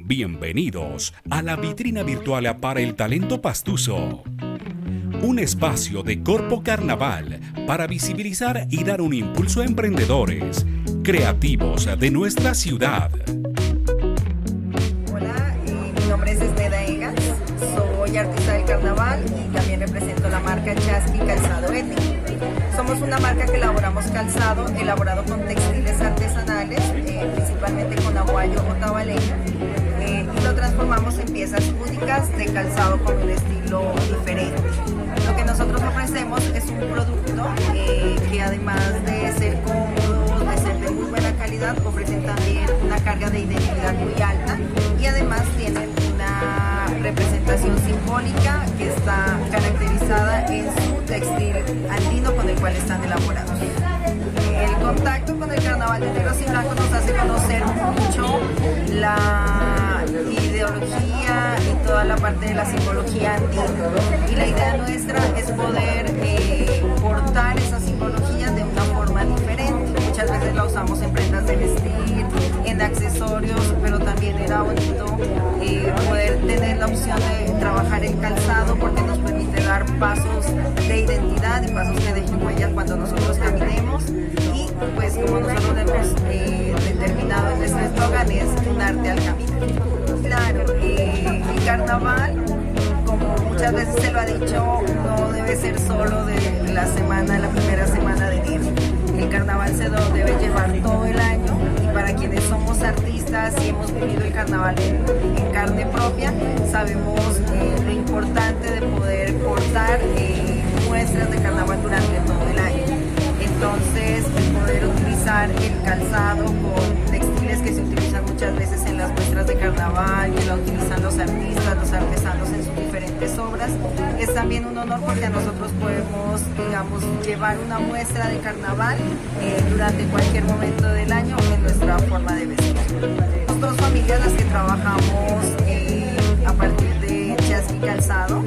Bienvenidos a la vitrina virtual para el talento pastuso. Un espacio de Corpo Carnaval para visibilizar y dar un impulso a emprendedores creativos de nuestra ciudad. Hola, mi nombre es Esmeda Egas, soy artista del carnaval y también represento la marca Chasqui Calzado Ético. Somos una marca que elaboramos calzado elaborado con textiles artesanales, eh, principalmente con aguayo o tabaleña, piezas únicas de calzado con un estilo diferente. Lo que nosotros ofrecemos es un producto eh, que además de ser cómodo, de ser de muy buena calidad, ofrecen también una carga de identidad muy alta y además tienen una representación simbólica que está caracterizada en su textil andino con el cual están elaborados. El contacto con el carnaval de negros y blancos nos hace conocer mucho la y toda la parte de la andina. Y la idea nuestra es poder eh, portar esa simbología de una forma diferente. Muchas veces la usamos en prendas de vestir, en accesorios, pero también era bonito eh, poder tener la opción de trabajar el calzado porque nos permite dar pasos de identidad y pasos que dejen huellas cuando nosotros caminemos. Y pues como nosotros hemos eh, determinado en nuestro eslogan es un arte al caminar. Carnaval, como muchas veces se lo ha dicho, no debe ser solo de la semana, la primera semana de enero. El carnaval se debe llevar todo el año y para quienes somos artistas y hemos vivido el carnaval en, carne propia, sabemos eh, lo importante de poder cortar eh, muestras de carnaval durante todo el año. Entonces, poder utilizar el calzado con textiles que se utilizan muchas veces en las muestras de carnaval, que lo utilizan los artistas, los artesanos en sus diferentes obras. Es también un honor porque a nosotros podemos, digamos, llevar una muestra de carnaval eh, durante cualquier momento del año en nuestra forma de vestir. Dos familias las que trabajamos eh, a partir de chasqui calzado.